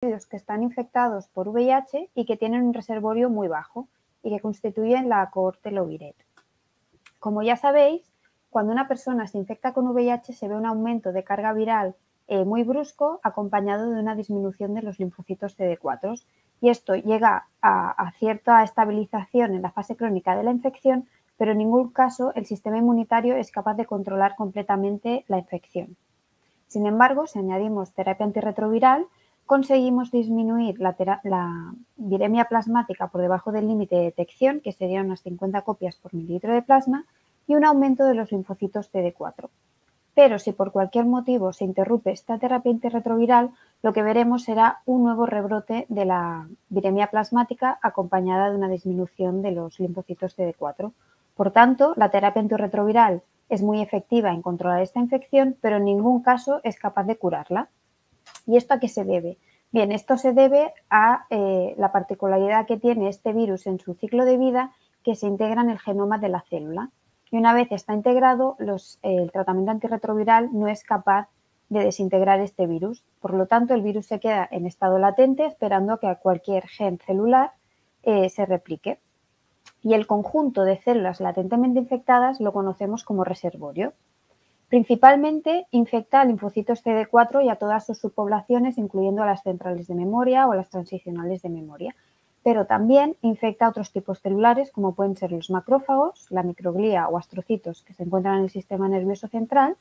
que están infectados por VIH y que tienen un reservorio muy bajo y que constituyen la cohorte Loviret. Como ya sabéis, cuando una persona se infecta con VIH se ve un aumento de carga viral eh, muy brusco acompañado de una disminución de los linfocitos CD4 y esto llega a, cierta estabilización en la fase crónica de la infección, pero en ningún caso el sistema inmunitario es capaz de controlar completamente la infección. Sin embargo, si añadimos terapia antirretroviral, conseguimos disminuir la, viremia plasmática por debajo del límite de detección, que serían unas 50 copias por mililitro de plasma, y un aumento de los linfocitos CD4. Pero si por cualquier motivo se interrumpe esta terapia antirretroviral, lo que veremos será un nuevo rebrote de la viremia plasmática acompañada de una disminución de los linfocitos CD4. Por tanto, la terapia antirretroviral es muy efectiva en controlar esta infección, pero en ningún caso es capaz de curarla. ¿Y esto a qué se debe? Bien, esto se debe a eh, la particularidad que tiene este virus en su ciclo de vida que se integra en el genoma de la célula. Y una vez está integrado, el tratamiento antirretroviral no es capaz de desintegrar este virus. Por lo tanto, el virus se queda en estado latente esperando que cualquier gen celular eh, se replique. Y el conjunto de células latentemente infectadas lo conocemos como reservorio. Principalmente infecta a linfocitos CD4 y a todas sus subpoblaciones, incluyendo a las centrales de memoria o las transicionales de memoria. Pero también infecta a otros tipos celulares, como pueden ser los macrófagos, la microglía o astrocitos que se encuentran en el sistema nervioso central.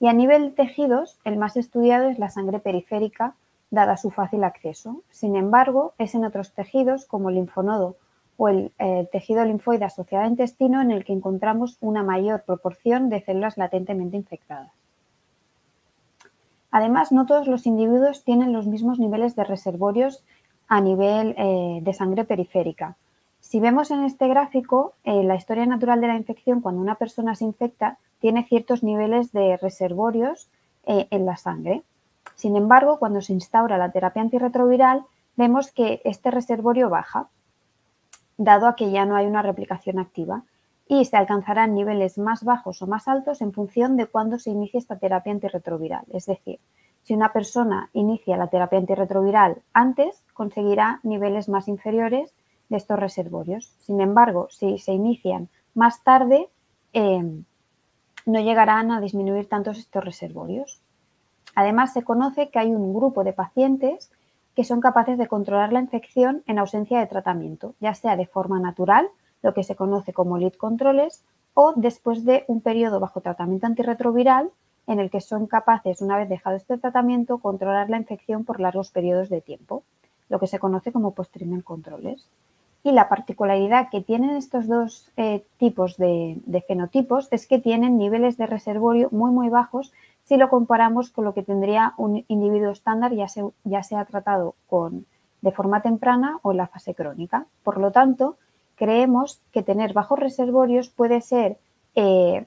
Y a nivel de tejidos, el más estudiado es la sangre periférica, dada su fácil acceso. Sin embargo, es en otros tejidos, como el linfonodo o el eh, tejido linfoide asociado a intestino en el que encontramos una mayor proporción de células latentemente infectadas. Además, no todos los individuos tienen los mismos niveles de reservorios a nivel eh, de sangre periférica. Si vemos en este gráfico, eh, la historia natural de la infección, cuando una persona se infecta, tiene ciertos niveles de reservorios en la sangre. Sin embargo, cuando se instaura la terapia antirretroviral, vemos que este reservorio baja dado a que ya no hay una replicación activa y se alcanzarán niveles más bajos o más altos en función de cuándo se inicie esta terapia antirretroviral. Es decir, si una persona inicia la terapia antirretroviral antes, conseguirá niveles más inferiores de estos reservorios. Sin embargo, si se inician más tarde, eh, no llegarán a disminuir tantos estos reservorios. Además, se conoce que hay un grupo de pacientes que son capaces de controlar la infección en ausencia de tratamiento, ya sea de forma natural, lo que se conoce como lead controles, o después de un periodo bajo tratamiento antirretroviral en el que son capaces, una vez dejado este tratamiento, controlar la infección por largos periodos de tiempo, lo que se conoce como post-treatment controles. Y la particularidad que tienen estos dos eh, tipos de, de, fenotipos es que tienen niveles de reservorio muy, muy bajos si lo comparamos con lo que tendría un individuo estándar ya, se, ya sea tratado con, de forma temprana o en la fase crónica. Por lo tanto, creemos que tener bajos reservorios puede ser eh,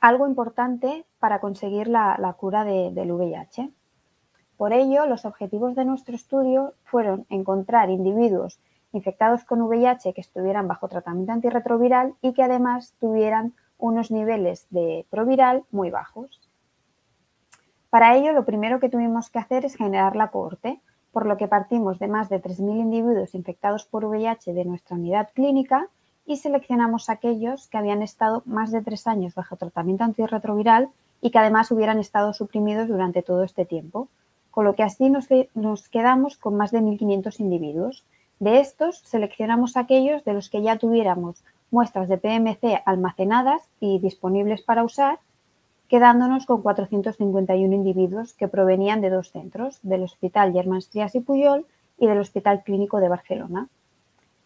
algo importante para conseguir la, cura del VIH. Por ello, los objetivos de nuestro estudio fueron encontrar individuos infectados con VIH que estuvieran bajo tratamiento antirretroviral y que además tuvieran unos niveles de proviral muy bajos. Para ello, lo primero que tuvimos que hacer es generar la cohorte, por lo que partimos de más de 3.000 individuos infectados por VIH de nuestra unidad clínica y seleccionamos aquellos que habían estado más de tres años bajo tratamiento antirretroviral y que además hubieran estado suprimidos durante todo este tiempo, con lo que así nos, quedamos con más de 1.500 individuos. De estos, seleccionamos aquellos de los que ya tuviéramos muestras de PMC almacenadas y disponibles para usar quedándonos con 451 individuos que provenían de dos centros, del Hospital Germán Trias y Puyol y del Hospital Clínico de Barcelona.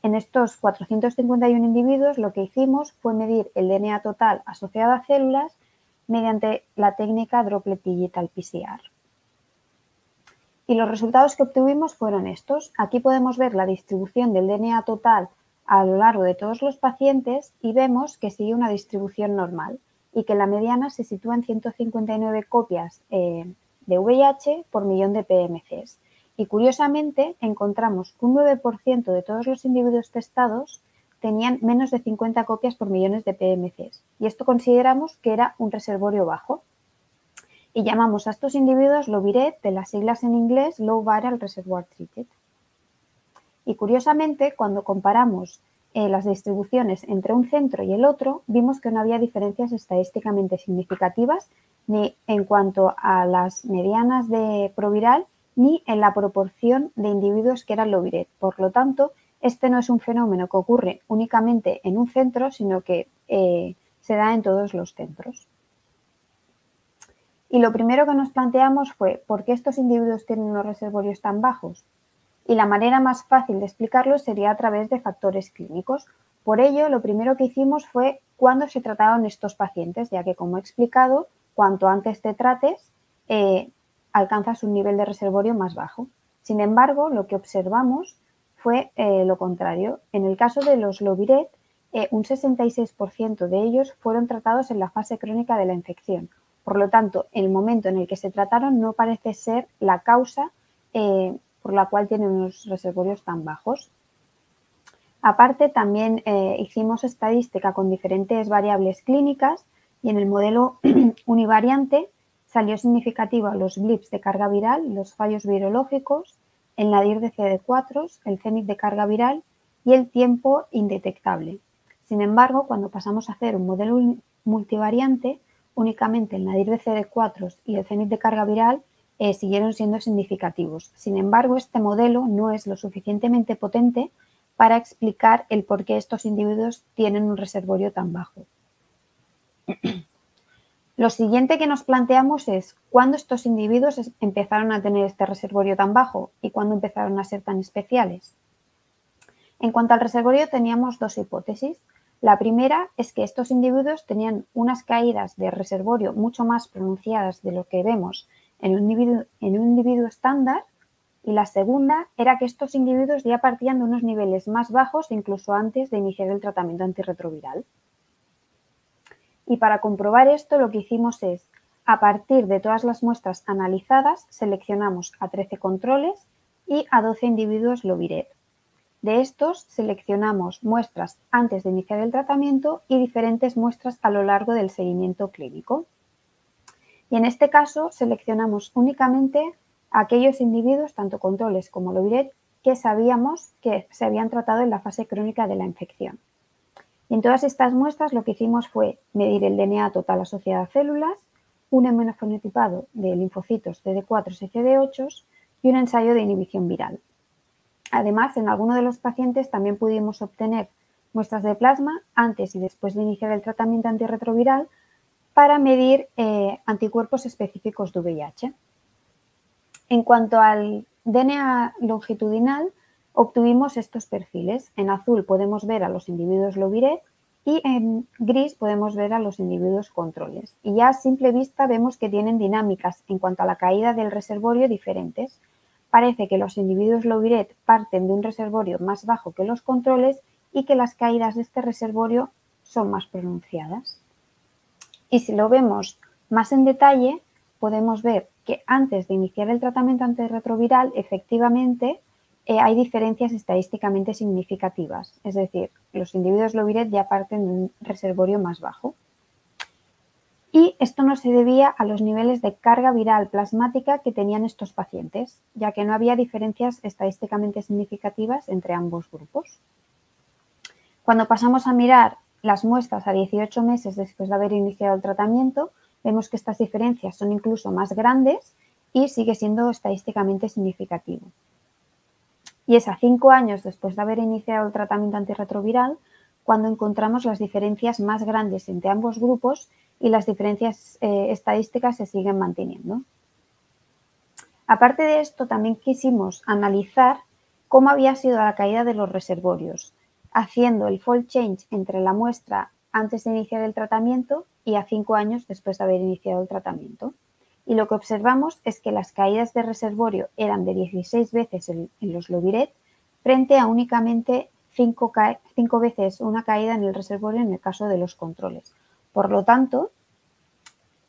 En estos 451 individuos lo que hicimos fue medir el DNA total asociado a células mediante la técnica Droplet Digital PCR. Y los resultados que obtuvimos fueron estos. Aquí podemos ver la distribución del DNA total a lo largo de todos los pacientes y vemos que sigue una distribución normal y que la mediana se sitúa en 159 copias eh, de VIH por millón de PMCs. Y curiosamente encontramos que un 9% de todos los individuos testados tenían menos de 50 copias por millones de PMCs. Y esto consideramos que era un reservorio bajo. y llamamos a estos individuos Loviret de las siglas en inglés Low Viral Reservoir Treated. Y curiosamente, cuando comparamos eh, las distribuciones entre un centro y el otro, vimos que no había diferencias estadísticamente significativas ni en cuanto a las medianas de proviral ni en la proporción de individuos que eran Loviret. Por lo tanto, este no es un fenómeno que ocurre únicamente en un centro, sino que eh, se da en todos los centros. Y lo primero que nos planteamos fue, ¿por qué estos individuos tienen unos reservorios tan bajos? Y la manera más fácil de explicarlo sería a través de factores clínicos. Por ello, lo primero que hicimos fue cuándo se trataron estos pacientes, ya que, como he explicado, cuanto antes te trates, eh, alcanzas un nivel de reservorio más bajo. Sin embargo, lo que observamos fue eh, lo contrario. En el caso de los Loviret, eh, un 66% de ellos fueron tratados en la fase crónica de la infección. Por lo tanto, el momento en el que se trataron no parece ser la causa eh, por la cual tienen unos reservorios tan bajos. Aparte, también hicimos estadística con diferentes variables clínicas y en el modelo univariante salió significativo los blips de carga viral, los fallos virológicos, el nadir de CD4, el cenit de carga viral y el tiempo indetectable. Sin embargo, cuando pasamos a hacer un modelo multivariante, únicamente el nadir de CD4 y el cenit de carga viral eh, siguieron siendo significativos. Sin embargo, este modelo no es lo suficientemente potente para explicar el por qué estos individuos tienen un reservorio tan bajo. Lo siguiente que nos planteamos es cuándo estos individuos empezaron a tener este reservorio tan bajo y cuándo empezaron a ser tan especiales. En cuanto al reservorio teníamos dos hipótesis. La primera es que estos individuos tenían unas caídas de reservorio mucho más pronunciadas de lo que vemos en un individuo, en un individuo estándar y la segunda era que estos individuos ya partían de unos niveles más bajos incluso antes de iniciar el tratamiento antirretroviral. Y para comprobar esto lo que hicimos es, a partir de todas las muestras analizadas, seleccionamos a 13 controles y a 12 individuos Loviret. De estos seleccionamos muestras antes de iniciar el tratamiento y diferentes muestras a lo largo del seguimiento clínico. Y en este caso seleccionamos únicamente aquellos individuos, tanto controles como Loviret, que sabíamos que se habían tratado en la fase crónica de la infección. En todas estas muestras lo que hicimos fue medir el DNA total asociado a células, un inmunofenotipado de linfocitos CD4 y CD8 y un ensayo de inhibición viral. Además, en algunos de los pacientes también pudimos obtener muestras de plasma antes y después de iniciar el tratamiento antirretroviral para medir eh, anticuerpos específicos de VIH. En cuanto al DNA longitudinal, obtuvimos estos perfiles. En azul podemos ver a los individuos Loviret y en gris podemos ver a los individuos controles. Y ya a simple vista vemos que tienen dinámicas en cuanto a la caída del reservorio diferentes. Parece que los individuos Loviret parten de un reservorio más bajo que los controles y que las caídas de este reservorio son más pronunciadas. Y si lo vemos más en detalle, podemos ver que antes de iniciar el tratamiento antirretroviral, efectivamente, eh, hay diferencias estadísticamente significativas, es decir, los individuos Loviret ya parten de un reservorio más bajo. Y esto no se debía a los niveles de carga viral plasmática que tenían estos pacientes, ya que no había diferencias estadísticamente significativas entre ambos grupos. Cuando pasamos a mirar las muestras a 18 meses después de haber iniciado el tratamiento, vemos que estas diferencias son incluso más grandes y sigue siendo estadísticamente significativo. Y es a cinco años después de haber iniciado el tratamiento antirretroviral cuando encontramos las diferencias más grandes entre ambos grupos y las diferencias eh, estadísticas se siguen manteniendo. Aparte de esto, también quisimos analizar cómo había sido la caída de los reservorios, haciendo el fold change entre la muestra antes de iniciar el tratamiento y a cinco años después de haber iniciado el tratamiento y lo que observamos es que las caídas de reservorio eran de 16 veces en, los Loviret frente a únicamente 5, veces una caída en el reservorio en el caso de los controles. Por lo tanto,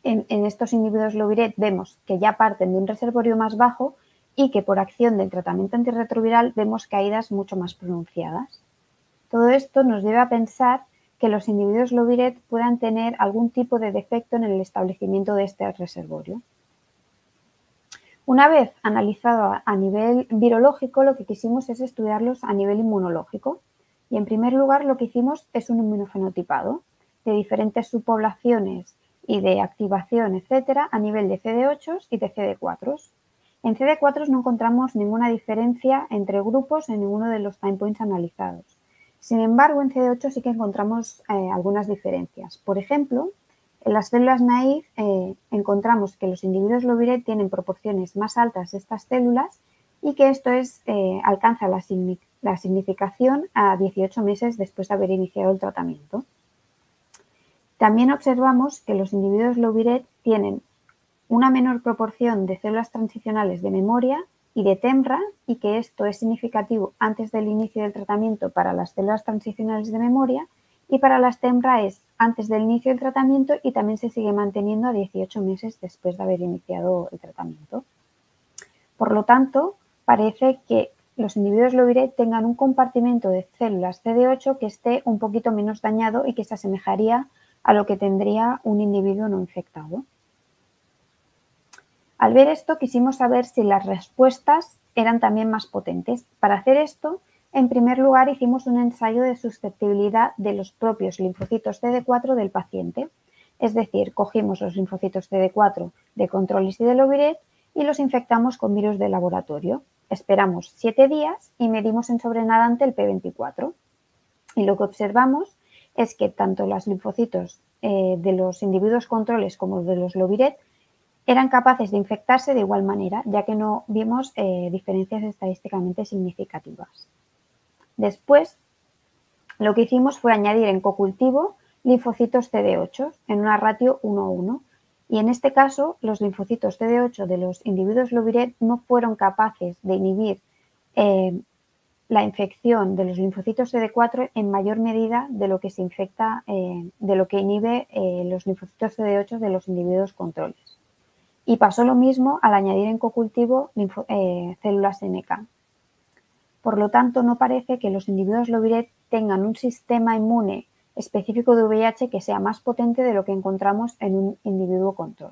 en, estos individuos Loviret vemos que ya parten de un reservorio más bajo y que por acción del tratamiento antirretroviral vemos caídas mucho más pronunciadas. Todo esto nos lleva a pensar que los individuos Loviret puedan tener algún tipo de defecto en el establecimiento de este reservorio. Una vez analizado a nivel virológico, lo que quisimos es estudiarlos a nivel inmunológico. Y en primer lugar, lo que hicimos es un inmunofenotipado de diferentes subpoblaciones y de activación, etcétera, a nivel de CD8 y de CD4. En CD4 no encontramos ninguna diferencia entre grupos en ninguno de los time points analizados. Sin embargo, en CD8 sí que encontramos eh, algunas diferencias. Por ejemplo, en las células naive eh, encontramos que los individuos Loviret tienen proporciones más altas de estas células y que esto es, eh, alcanza la, la significación a 18 meses después de haber iniciado el tratamiento. También observamos que los individuos Loviret tienen una menor proporción de células transicionales de memoria y de TEMRA y que esto es significativo antes del inicio del tratamiento para las células transicionales de memoria y para las TEMRA es antes del inicio del tratamiento y también se sigue manteniendo a 18 meses después de haber iniciado el tratamiento. Por lo tanto, parece que los individuos Loviret tengan un compartimento de células CD8 que esté un poquito menos dañado y que se asemejaría a lo que tendría un individuo no infectado. Al ver esto, quisimos saber si las respuestas eran también más potentes. Para hacer esto, en primer lugar, hicimos un ensayo de susceptibilidad de los propios linfocitos CD4 del paciente. Es decir, cogimos los linfocitos CD4 de controles y de Loviret y los infectamos con virus de laboratorio. Esperamos siete días y medimos en sobrenadante el P24. Y lo que observamos es que tanto los linfocitos eh, de los individuos controles como de los Loviret eran capaces de infectarse de igual manera, ya que no vimos eh, diferencias estadísticamente significativas. Después, lo que hicimos fue añadir en cocultivo linfocitos CD8 en una ratio 1-1 y en este caso los linfocitos CD8 de los individuos Loviret no fueron capaces de inhibir eh, la infección de los linfocitos CD4 en mayor medida de lo que se infecta, eh, de lo que inhibe los linfocitos CD8 de los individuos controles. Y pasó lo mismo al añadir en cocultivo eh, células NK. Por lo tanto, no parece que los individuos Loviret tengan un sistema inmune específico de VIH que sea más potente de lo que encontramos en un individuo control.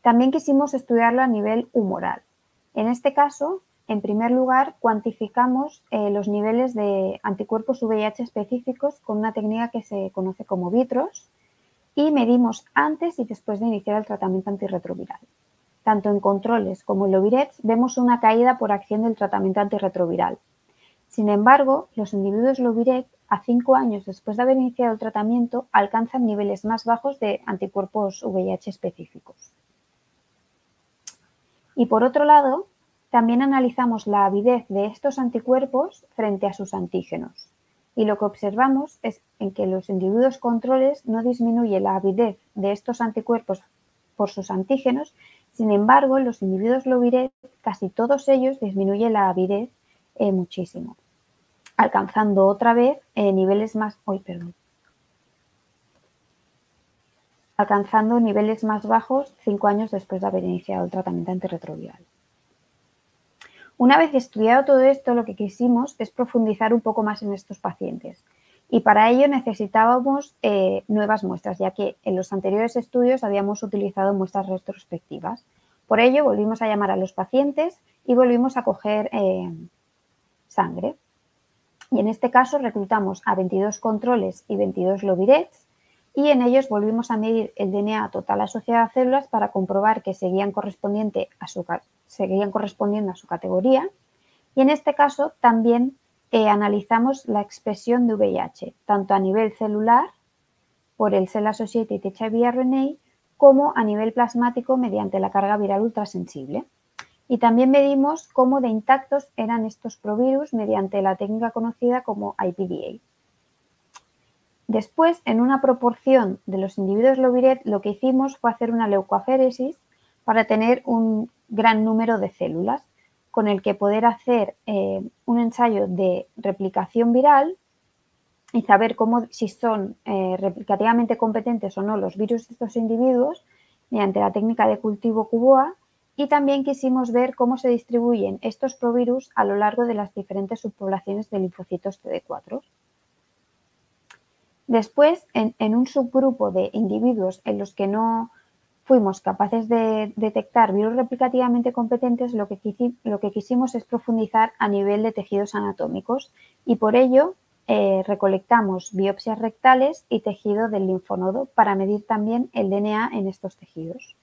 También quisimos estudiarlo a nivel humoral. En este caso, en primer lugar, cuantificamos eh, los niveles de anticuerpos VIH específicos con una técnica que se conoce como vitros y medimos antes y después de iniciar el tratamiento antirretroviral. Tanto en controles como en Lovirets vemos una caída por acción del tratamiento antirretroviral. Sin embargo, los individuos Loviret, a cinco años después de haber iniciado el tratamiento, alcanzan niveles más bajos de anticuerpos VIH específicos. Y por otro lado, también analizamos la avidez de estos anticuerpos frente a sus antígenos y lo que observamos es en que los individuos controles no disminuye la avidez de estos anticuerpos por sus antígenos, sin embargo, en los individuos Loviret, casi todos ellos disminuye la avidez eh, muchísimo, alcanzando otra vez eh, niveles más, alcanzando niveles más bajos cinco años después de haber iniciado el tratamiento antirretroviral. Una vez estudiado todo esto, lo que quisimos es profundizar un poco más en estos pacientes. Y para ello necesitábamos eh, nuevas muestras, ya que en los anteriores estudios habíamos utilizado muestras retrospectivas. Por ello, volvimos a llamar a los pacientes y volvimos a coger eh, sangre. Y en este caso reclutamos a 22 controles y 22 lovirets y en ellos volvimos a medir el DNA total asociado a células para comprobar que seguían, correspondiente a su, seguían correspondiendo a su categoría. Y en este caso también eh, analizamos la expresión de VIH, tanto a nivel celular por el Cell Associated HIV RNA como a nivel plasmático mediante la carga viral ultrasensible. Y también medimos cómo de intactos eran estos provirus mediante la técnica conocida como IPDA. Después, en una proporción de los individuos Loviret, lo que hicimos fue hacer una leucoaféresis para tener un gran número de células con el que poder hacer eh, un ensayo de replicación viral y saber cómo, si son eh, replicativamente competentes o no los virus de estos individuos mediante la técnica de cultivo cuboa y también quisimos ver cómo se distribuyen estos provirus a lo largo de las diferentes subpoblaciones de linfocitos CD4. Después, en, un subgrupo de individuos en los que no fuimos capaces de detectar virus replicativamente competentes, lo que, quisimos es profundizar a nivel de tejidos anatómicos y por ello eh, recolectamos biopsias rectales y tejido del linfonodo para medir también el DNA en estos tejidos.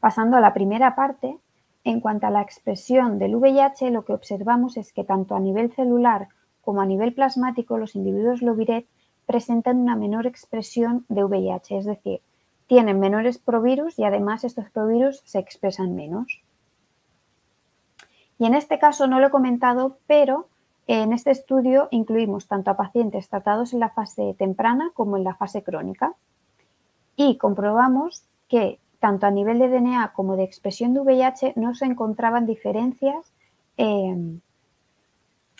Pasando a la primera parte, en cuanto a la expresión del VIH, lo que observamos es que tanto a nivel celular como a nivel plasmático los individuos Loviret presentan una menor expresión de VIH, es decir, tienen menores provirus y además estos provirus se expresan menos. Y en este caso no lo he comentado, pero en este estudio incluimos tanto a pacientes tratados en la fase temprana como en la fase crónica y comprobamos que tanto a nivel de DNA como de expresión de VIH no se encontraban diferencias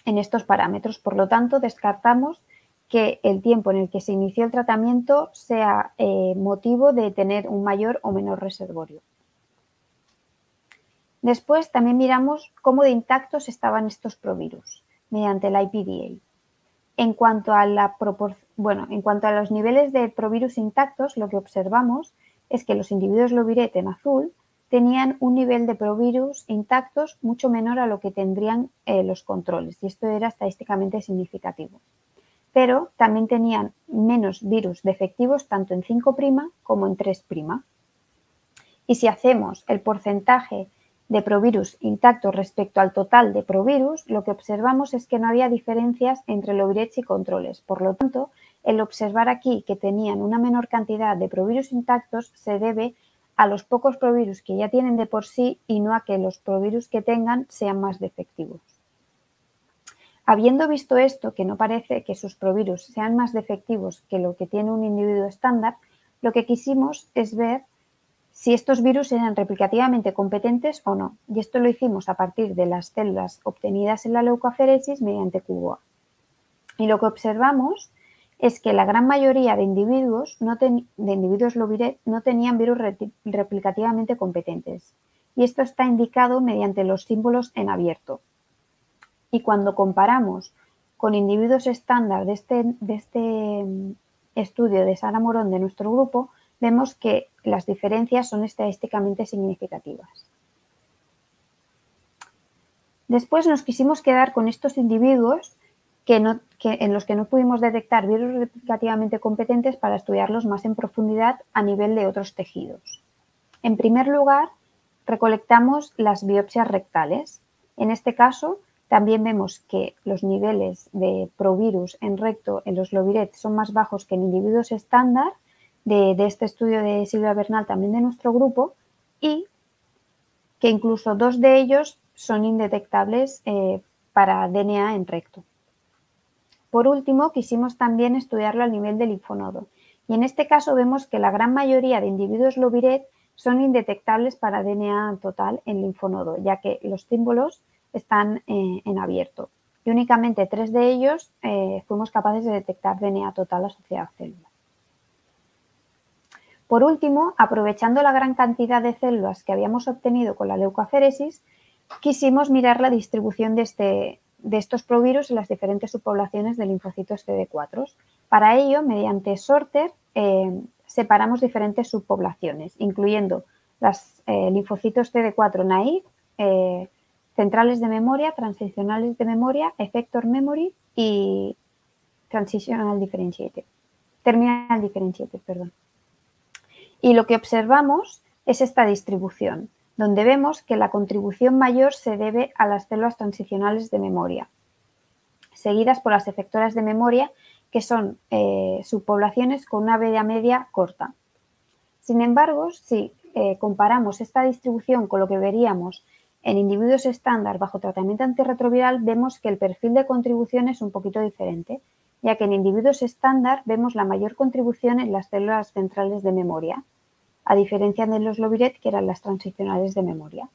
en estos parámetros. Por lo tanto, descartamos que el tiempo en el que se inició el tratamiento sea eh, motivo de tener un mayor o menor reservorio. Después también miramos cómo de intactos estaban estos provirus mediante la IPDA. En cuanto a, la bueno, en cuanto a los niveles de provirus intactos, lo que observamos es que los individuos Loviret en azul tenían un nivel de provirus intactos mucho menor a lo que tendrían eh, los controles y esto era estadísticamente significativo pero también tenían menos virus defectivos tanto en 5' como en 3'. Y si hacemos el porcentaje de provirus intactos respecto al total de provirus, lo que observamos es que no había diferencias entre Lovirets y controles. Por lo tanto, el observar aquí que tenían una menor cantidad de provirus intactos se debe a los pocos provirus que ya tienen de por sí y no a que los provirus que tengan sean más defectivos. Habiendo visto esto, que no parece que sus provirus sean más defectivos que lo que tiene un individuo estándar, lo que quisimos es ver si estos virus eran replicativamente competentes o no. Y esto lo hicimos a partir de las células obtenidas en la leucoaferesis mediante QA. Y lo que observamos es que la gran mayoría de individuos, no de individuos no tenían virus replicativamente competentes. Y esto está indicado mediante los símbolos en abierto, y cuando comparamos con individuos estándar de este, de este estudio de Sara Morón de nuestro grupo, vemos que las diferencias son estadísticamente significativas. Después nos quisimos quedar con estos individuos que en los que no pudimos detectar virus replicativamente competentes para estudiarlos más en profundidad a nivel de otros tejidos. En primer lugar, recolectamos las biopsias rectales. En este caso, también vemos que los niveles de provirus en recto en los Loviret son más bajos que en individuos estándar de, este estudio de Silvia Bernal, también de nuestro grupo, y que incluso dos de ellos son indetectables eh, para DNA en recto. Por último, quisimos también estudiarlo al nivel del linfonodo. Y en este caso vemos que la gran mayoría de individuos Loviret son indetectables para DNA total en linfonodo, ya que los símbolos están eh, en abierto y únicamente tres de ellos eh, fuimos capaces de detectar DNA total asociado a células. Por último, aprovechando la gran cantidad de células que habíamos obtenido con la leucoaféresis, quisimos mirar la distribución de, este, de estos provirus en las diferentes subpoblaciones de linfocitos CD4. Para ello, mediante sorter, eh, separamos diferentes subpoblaciones, incluyendo los linfocitos CD4 naive, centrales de memoria, transicionales de memoria, effector memory y transitional differentiated, terminal differentiated, perdón. Y lo que observamos es esta distribución, donde vemos que la contribución mayor se debe a las células transicionales de memoria, seguidas por las efectoras de memoria, que son eh, subpoblaciones con una media media corta. Sin embargo, si eh, comparamos esta distribución con lo que veríamos en individuos estándar bajo tratamiento antirretroviral vemos que el perfil de contribución es un poquito diferente, ya que en individuos estándar vemos la mayor contribución en las células centrales de memoria, a diferencia de los Loviret, que eran las transicionales de memoria.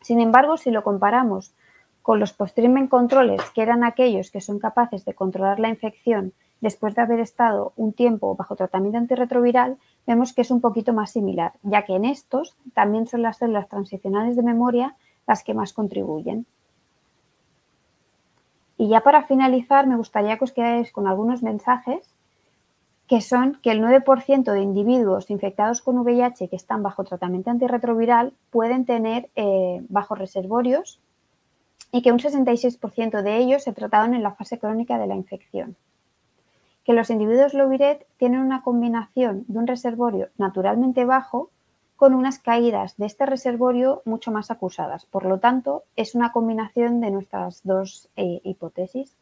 Sin embargo, si lo comparamos con los post-treatment controles, que eran aquellos que son capaces de controlar la infección después de haber estado un tiempo bajo tratamiento antirretroviral, vemos que es un poquito más similar, ya que en estos también son las células transicionales de memoria las que más contribuyen. Y ya para finalizar, me gustaría que os quedáis con algunos mensajes que son que el 9% de individuos infectados con VIH que están bajo tratamiento antirretroviral pueden tener eh, bajos reservorios y que un 66% de ellos se trataron en la fase crónica de la infección. Que los individuos low tienen una combinación de un reservorio naturalmente bajo con unas caídas de este reservorio mucho más acusadas. Por lo tanto, es una combinación de nuestras dos eh, hipótesis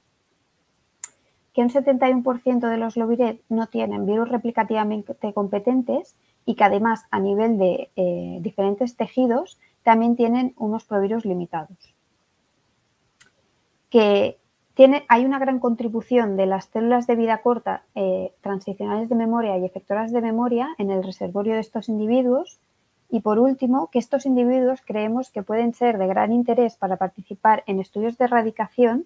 que un 71% de los Loviret no tienen virus replicativamente competentes y que además a nivel de eh, diferentes tejidos también tienen unos provirus limitados. Que tiene, hay una gran contribución de las células de vida corta eh, transicionales de memoria y efectoras de memoria en el reservorio de estos individuos. Y por último, que estos individuos creemos que pueden ser de gran interés para participar en estudios de erradicación,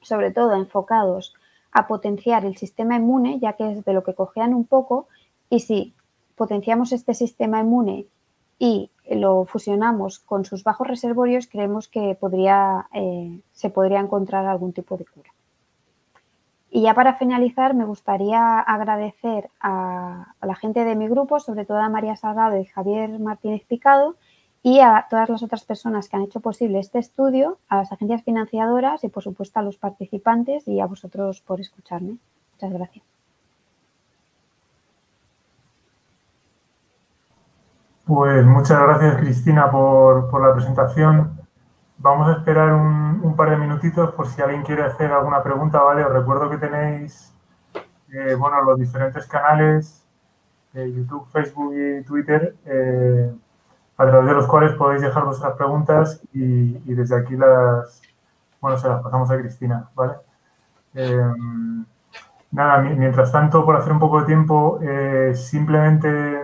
sobre todo enfocados a potenciar el sistema inmune, ya que es de lo que cojean un poco, y si potenciamos este sistema inmune y lo fusionamos con sus bajos reservorios, creemos que podría, eh, se podría encontrar algún tipo de cura. Y ya para finalizar, me gustaría agradecer a, a la gente de mi grupo, sobre todo a María Salgado y Javier Martínez Picado, y a todas las otras personas que han hecho posible este estudio, a las agencias financiadoras y por supuesto a los participantes y a vosotros por escucharme. Muchas gracias. Pues muchas gracias Cristina por, la presentación. Vamos a esperar un, par de minutitos por si alguien quiere hacer alguna pregunta, ¿vale? Os recuerdo que tenéis, eh, bueno, los diferentes canales, de YouTube, Facebook y Twitter, eh, a través de los cuales podéis dejar vuestras preguntas y, desde aquí las, bueno, se las pasamos a Cristina, ¿vale? Em, nada, mientras tanto, por hacer un poco de tiempo, eh, simplemente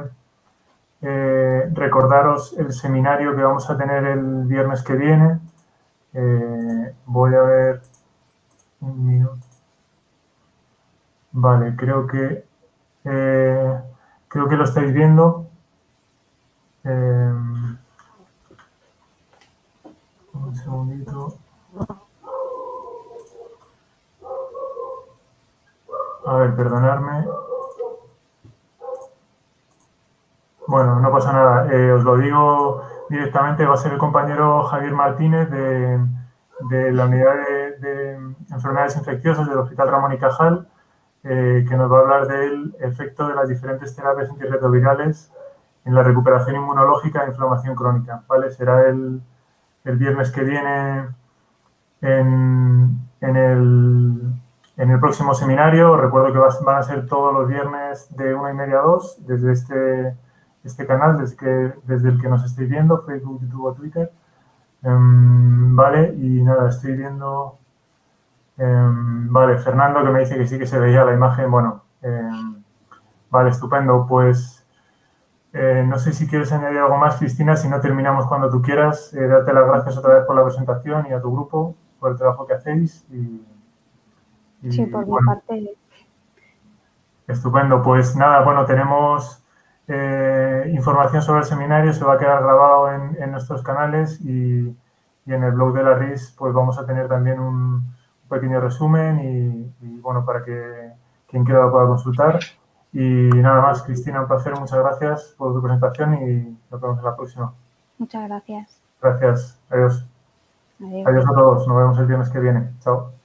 eh, recordaros el seminario que vamos a tener el viernes que viene. Eh, voy a ver un minuto. Vale, creo que creo que lo estáis viendo. Em, un segundito. A ver, perdonadme. Bueno, no pasa nada. Eh, os lo digo directamente. Va a ser el compañero Javier Martínez de, la unidad de, enfermedades infecciosas del Hospital Ramón y Cajal, eh, que nos va a hablar del efecto de las diferentes terapias antirretrovirales en la recuperación inmunológica e inflamación crónica, ¿vale? Será el, viernes que viene en, el, próximo seminario. Recuerdo que van a ser todos los viernes de una y media a dos, desde este, este canal, desde, desde el que nos estéis viendo, Facebook, YouTube o Twitter. Em, vale, y nada, estoy viendo... Em, vale, Fernando que me dice que sí que se veía la imagen. Bueno, em, vale, estupendo. Pues eh, no sé si quieres añadir algo más, Cristina, si no terminamos cuando tú quieras. Eh, darte las gracias otra vez por la presentación y a tu grupo por el trabajo que hacéis. sí, por mi parte. Estupendo. Pues nada, bueno, tenemos eh, información sobre el seminario, se va a quedar grabado en, nuestros canales y, en el blog de la RIS pues vamos a tener también un pequeño resumen y, y bueno, para que quien quiera lo pueda consultar. Y nada más, Cristina, un placer, muchas gracias por tu presentación y nos vemos en la próxima. Muchas gracias. Gracias, adiós. Adiós, adiós a todos, nos vemos el viernes que viene. Chao.